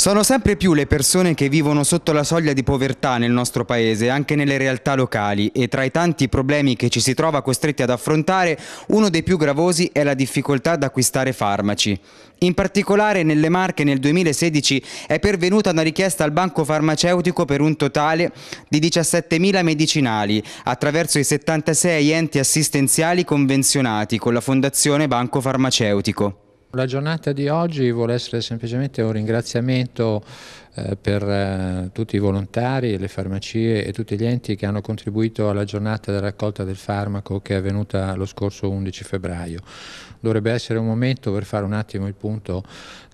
Sono sempre più le persone che vivono sotto la soglia di povertà nel nostro paese, anche nelle realtà locali, e tra i tanti problemi che ci si trova costretti ad affrontare, uno dei più gravosi è la difficoltà ad acquistare farmaci. In particolare nelle Marche nel 2016 è pervenuta una richiesta al banco farmaceutico per un totale di 17.000 medicinali attraverso i 76 enti assistenziali convenzionati con la Fondazione Banco Farmaceutico. La giornata di oggi vuole essere semplicemente un ringraziamento eh, per eh, tutti i volontari, le farmacie e tutti gli enti che hanno contribuito alla giornata della raccolta del farmaco che è avvenuta lo scorso 11 febbraio. Dovrebbe essere un momento per fare un attimo il punto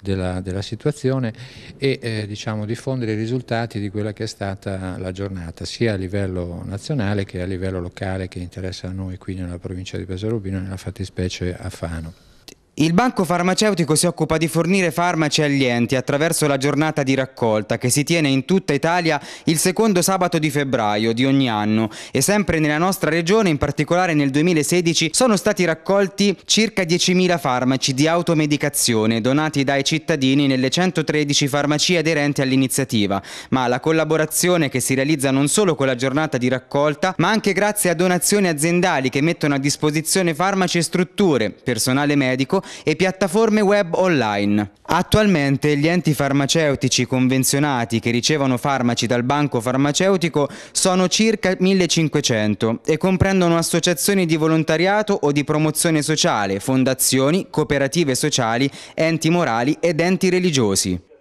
della, della situazione e eh, diciamo, diffondere i risultati di quella che è stata la giornata, sia a livello nazionale che a livello locale che interessa a noi qui nella provincia di Pesaro Urbino, nella fattispecie a Fano. Il banco farmaceutico si occupa di fornire farmaci agli enti attraverso la giornata di raccolta che si tiene in tutta Italia il secondo sabato di febbraio di ogni anno. E sempre nella nostra regione, in particolare nel 2016, sono stati raccolti circa 10.000 farmaci di automedicazione donati dai cittadini nelle 113 farmacie aderenti all'iniziativa, ma la collaborazione che si realizza non solo con la giornata di raccolta, ma anche grazie a donazioni aziendali che mettono a disposizione farmaci e strutture, personale medico e piattaforme web online. Attualmente gli enti farmaceutici convenzionati che ricevono farmaci dal banco farmaceutico sono circa 1500 e comprendono associazioni di volontariato o di promozione sociale, fondazioni, cooperative sociali, enti morali ed enti religiosi.